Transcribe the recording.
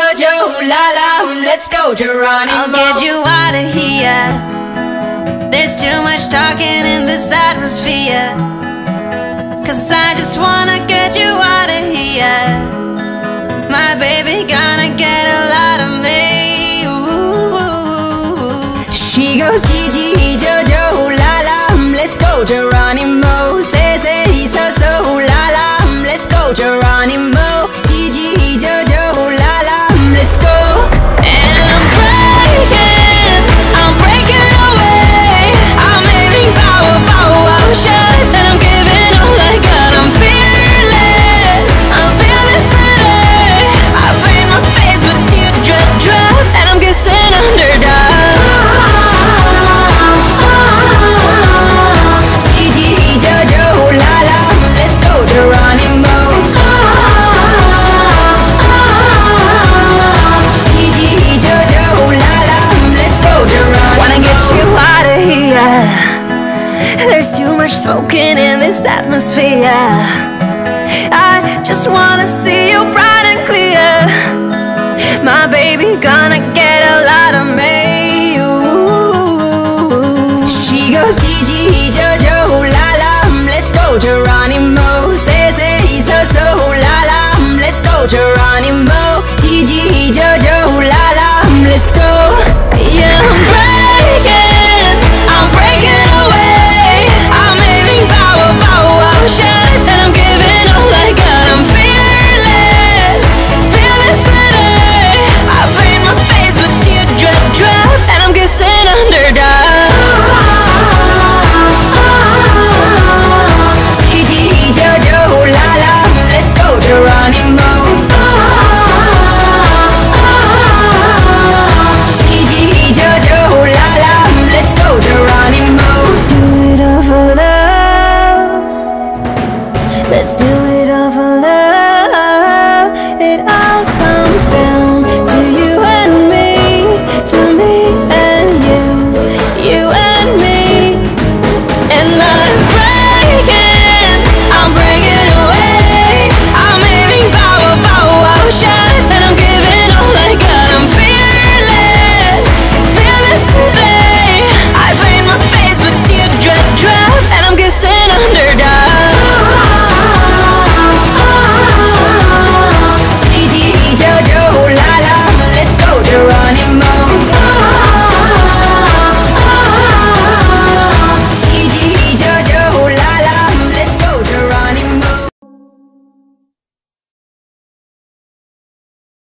Jojo, la la, let's go Geronimo. I'll get you out of here. There's too much talking in this atmosphere. Cause I just wanna There's too much smoking in this atmosphere. I just wanna see you bright and clear. My baby gonna get a lot of me. She goes Gigi, Jojo, la la, let's go Geronimo. Say, say, so, so, la la, let's go Geronimo. Let's do it all.